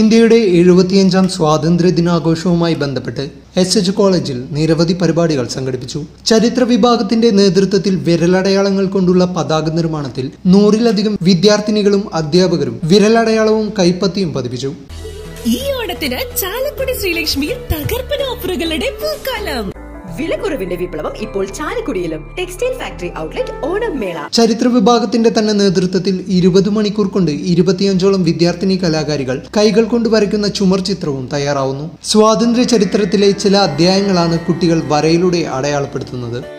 ഇന്ത്യയുടെ എഴുപത്തിയഞ്ചാം സ്വാതന്ത്ര്യ ദിനാഘോഷവുമായി ബന്ധപ്പെട്ട് എസ് എച്ച് കോളേജിൽ നിരവധി പരിപാടികൾ സംഘടിപ്പിച്ചു. ചരിത്ര വിഭാഗത്തിന്റെ നേതൃത്വത്തിൽ വിരലടയാളങ്ങൾ കൊണ്ടുള്ള പതാക നിർമ്മാണത്തിൽ നൂറിലധികം വിദ്യാർത്ഥിനികളും അധ്യാപകരും വിരലടയാളവും കൈപ്പത്തിയും പതിപ്പിച്ചു. ഈ ഓണത്തിന് ചാലക്കുടി ശ്രീലക്ഷ്മിയിൽ തകർപ്പൻ ഓഫറുകളുടെ പൂക്കാലം. വിലക്കുറവിന്റെ വിപ്ലവം ഇപ്പോൾ ചാലക്കുടിയിലും. ടെക്സ്റ്റൈൽ ഫാക്ടറി ഔട്ട്ലെറ്റ് ഓണം മേള. ചരിത്ര വിഭാഗത്തിന്റെ തന്നെ നേതൃത്വത്തിൽ ഇരുപത് മണിക്കൂർ കൊണ്ട് ഇരുപത്തിയഞ്ചോളം വിദ്യാർത്ഥിനി കലാകാരികൾ കൈകൾ കൊണ്ട് വരയ്ക്കുന്ന ചുമർ ചിത്രവും തയ്യാറാവുന്നു. സ്വാതന്ത്ര്യ ചരിത്രത്തിലെ ചില അധ്യായങ്ങളാണ് കുട്ടികൾ വരയിലൂടെ അടയാളപ്പെടുത്തുന്നത്.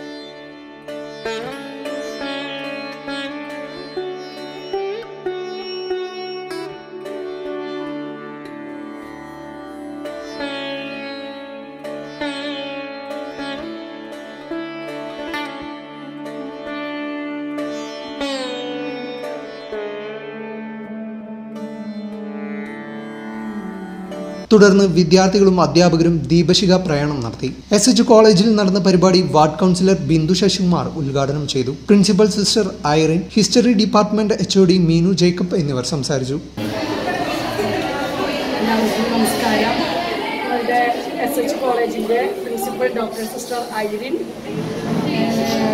തുടർന്ന് വിദ്യാർത്ഥികളും അധ്യാപകരും ദീപശിഖ പ്രയാണം നടത്തി. എസ് എച്ച് കോളേജിൽ നടന്ന പരിപാടി വാർഡ് കൗൺസിലർ ബിന്ദു ശശികുമാർ ഉദ്ഘാടനം ചെയ്തു. Principal sister Irene history department H D Meenu Jacob എന്നിവർ സംസാരിച്ചു.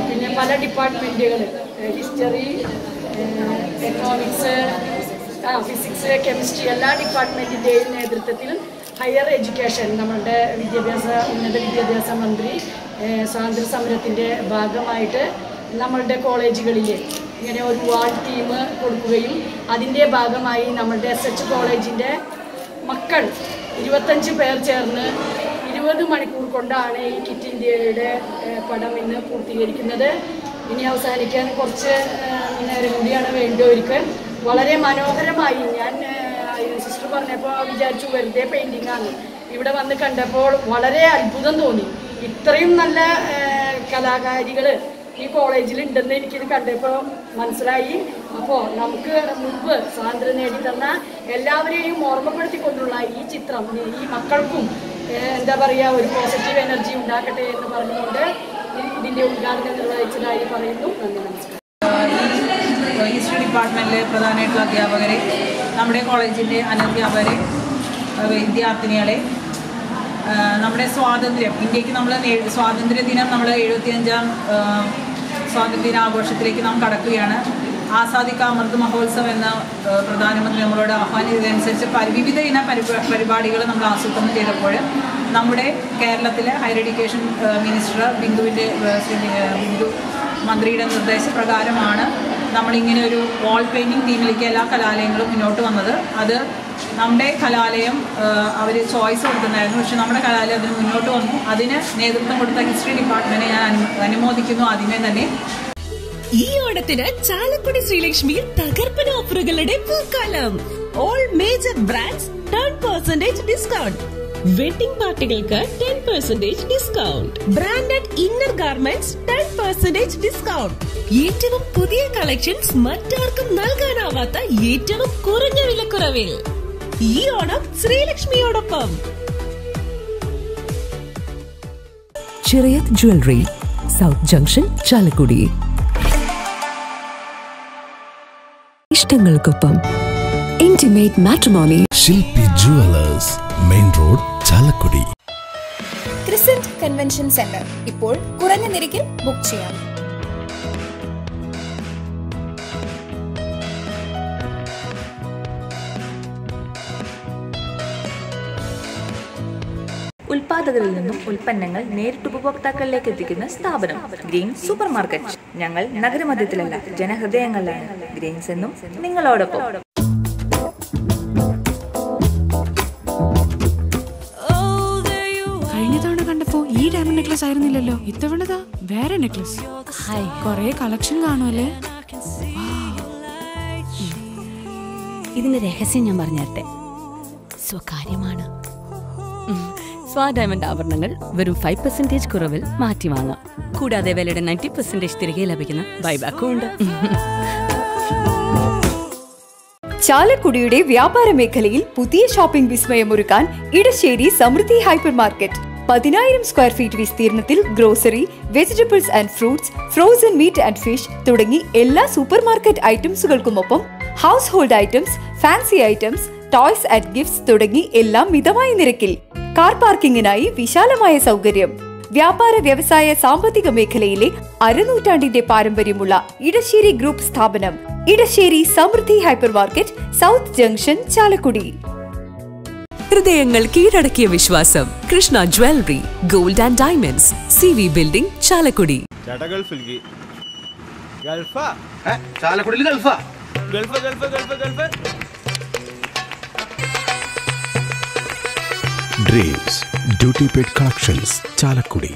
പിന്നെ പല ഡിപ്പാർട്ട്മെന്റുകൾ ഹിസ്റ്ററി എക്കണോമിക്സ് ഫിസിക്സ് കെമിസ്ട്രി എല്ലാ ഡിപ്പാർട്ട്മെന്റിന്റെയും നേതൃത്വത്തിൽ ഹയർ എഡ്യൂക്കേഷൻ നമ്മളുടെ വിദ്യാഭ്യാസ ഉന്നത വിദ്യാഭ്യാസ മന്ത്രി സ്വാതന്ത്ര്യ സമരത്തിന്റെ ഭാഗമായിട്ട് നമ്മളുടെ കോളേജുകളിൽ ഇങ്ങനെ ഒരു വാർഡ് ടീം കൊടുക്കുകയും അതിന്റെ ഭാഗമായി നമ്മളുടെ എസ് എച്ച് കോളേജിന്റെ മക്കൾ ഇരുപത്തഞ്ച് പേർ ചേർന്ന് ഇരുപത് മണിക്കൂർ കൊണ്ടാണ് ഈ കിറ്റ് ഇന്ത്യയുടെ പടം ഇന്ന് പൂർത്തീകരിക്കുന്നത്. ഇനി അവസാനിക്കാൻ കുറച്ച് നേരം കൂടിയാണ് വേണ്ടവർക്ക് വളരെ മനോഹരമായി ഞാൻ സിസ്റ്റർ പറഞ്ഞപ്പോൾ വിചാരിച്ചു വെറുതെ പെയിന്റിംഗ് ആണ്. ഇവിടെ വന്ന് കണ്ടപ്പോൾ വളരെ അത്ഭുതം തോന്നി. ഇത്രയും നല്ല കലാകാരികൾ ഈ കോളേജിൽ ഉണ്ടെന്ന് എനിക്കിത് കണ്ടപ്പോൾ മനസ്സിലായി. അപ്പോൾ നമുക്ക് മുമ്പ് സ്വാതന്ത്ര്യം നേടി തന്ന എല്ലാവരെയും ഓർമ്മപ്പെടുത്തിക്കൊണ്ടുള്ള ഈ ചിത്രം ഈ മക്കൾക്കും എന്താ പറയുക ഒരു പോസിറ്റീവ് എനർജി ഉണ്ടാക്കട്ടെ എന്ന് പറഞ്ഞുകൊണ്ട് ഇതിന്റെ ഉദ്ഘാടനം നിർവഹിച്ചതായി പറയുന്നു. നന്ദി നമസ്കാരം. ഡിപ്പാർട്ട്മെന്റിലെ പ്രധാനമായിട്ടുള്ള അധ്യാപകരെ നമ്മുടെ കോളേജിന്റെ അനധ്യാപകരെ വിദ്യാർത്ഥിനികളെ നമ്മുടെ സ്വാതന്ത്ര്യം ഇന്ത്യയ്ക്ക് നമ്മൾ സ്വാതന്ത്ര്യ ദിനം നമ്മൾ എഴുപത്തിയഞ്ചാം സ്വാതന്ത്ര്യ ദിനാഘോഷത്തിലേക്ക് നാം കടക്കുകയാണ്. ആസാദി കാ അമൃത് മഹോത്സവം എന്ന പ്രധാനമന്ത്രി നമ്മളോട് ആഹ്വാനിച്ചതനുസരിച്ച് വിവിധ ഇന പരിപാടികൾ നമ്മൾ ആസൂത്രണം ചെയ്തപ്പോൾ നമ്മുടെ കേരളത്തിലെ ഹയർ എഡ്യൂക്കേഷൻ മിനിസ്റ്റർ ബിന്ദുവിന്റെ ബിന്ദു മന്ത്രിയുടെ നിർദ്ദേശപ്രകാരമാണ് നമ്മളിങ്ങനെ ഒരു വാൾ പെയിന്റിങ് തീമിലേക്ക് എല്ലാ കലാലയങ്ങളും മുന്നോട്ട് വന്നത്. അത് നമ്മുടെ കലാലയം അവർ ചോയ്സ് കൊടുക്കുന്നതായിരുന്നു പക്ഷെ നമ്മുടെ കലാലയം അതിന് മുന്നോട്ട് വന്നു. അതിന് നേതൃത്വം കൊടുത്ത ഹിസ്റ്ററി ഡിപ്പാർട്ട്മെന്റ് ഞാൻ അനു- അനുമോദിക്കുന്നു ആദ്യമേ തന്നെ. ഈ ഓണത്തിന് ചാലക്കുടി ശ്രീലക്ഷ്മിയിൽ തകർപ്പൻ ഓഫറുകളുടെ പൂക്കാലം. All major brands ten percentage discount wedding പാർട്ടികൾക്ക് ten percentage discount branded inner garments percentage discount ഏറ്റവും പുതിയ കളക്ഷൻസ് മറ്റാർക്കും നൽകാനാവാത്ത ഏറ്റവും കുറഞ്ഞ വിലക്കുറവിൽ. ഈ Onam ശ്രീലക്ഷ്മിയോടൊപ്പം. Chirayath jewellery south junction Chalakudy. ഇഷ്ടങ്ങൾക്കൊപ്പം. Intimate matrimony Shilpi jewellers main road Chalakudy. Crescent convention centre. ഇപ്പോൾ കുറഞ്ഞ നിരക്കിൽ ബുക്ക് ചെയ്യാം. ഉൽപാദകരിൽ നിന്നും ഉൽപ്പന്നങ്ങൾ നേരിട്ട് ഉപഭോക്താക്കളിലേക്ക് എത്തിക്കുന്ന സ്ഥാപനം ഗ്രീൻ സൂപ്പർ മാർക്കറ്റ് ഞങ്ങൾ നഗരമധ്യത്തിലല്ല ജനഹൃദയങ്ങളിലാണ്. ഗ്രീൻസ് എന്നും നിങ്ങളോടൊപ്പം. നെക്ലസ് ആയിരുന്നില്ലല്ലോ. ഇത്തവണതാ വേറെ നെക്ലസ് ഹായ് കൊറേ കളക്ഷൻ കാണുമല്ലേ? ഇതിന്റെ രഹസ്യം ഞാൻ പറഞ്ഞുതരട്ടെ. സ്വകാര്യമാണ്. സ്വാ ഡയമണ്ട് ആഭരണങ്ങൾ വെറും ഫൈവ് പെർസെന്റേജ് കുറവിൽ മാറ്റി വാങ്ങാം. കൂടാതെ വിലയുടെ നയന്റി പെർസെന്റേജ് തിരികെ ലഭിക്കുന്ന ബൈബാക്കും ഉണ്ട്. ചാലക്കുടിയുടെ വ്യാപാര മേഖലയിൽ പുതിയ ഷോപ്പിംഗ് വിസ്മയം വിസ്മയമൊരുക്കാൻ ഇടശ്ശേരി സമൃദ്ധി ഹൈപ്പർ മാർക്കറ്റ് പതിനായിരം square feet വിസ്തീർണത്തിൽ grocery vegetables and fruits frozen meat and fish തുടങ്ങി എല്ലാ supermarket ഐറ്റംസുകൾക്കുമൊപ്പം household items fancy items toys and gifts തുടങ്ങി എല്ലാം മിതമായ നിരക്കിൽ. കാർ പാർക്കിങ്ങിനായി വിശാലമായ സൗകര്യം. വ്യാപാര വ്യവസായ സാമ്പത്തിക മേഖലയിലെ അരനൂറ്റാണ്ടിന്റെ പാരമ്പര്യമുള്ള ഇടശ്ശേരി ഗ്രൂപ്പ് സ്ഥാപനം Edassery Samruddhi hypermarket south junction Chalakudy. ഹൃദയങ്ങൾ കീഴടക്കിയ വിശ്വാസം. Krishna jewellery gold and diamonds C V building Chalakudy. Dreams duty paid collections Chalakudy.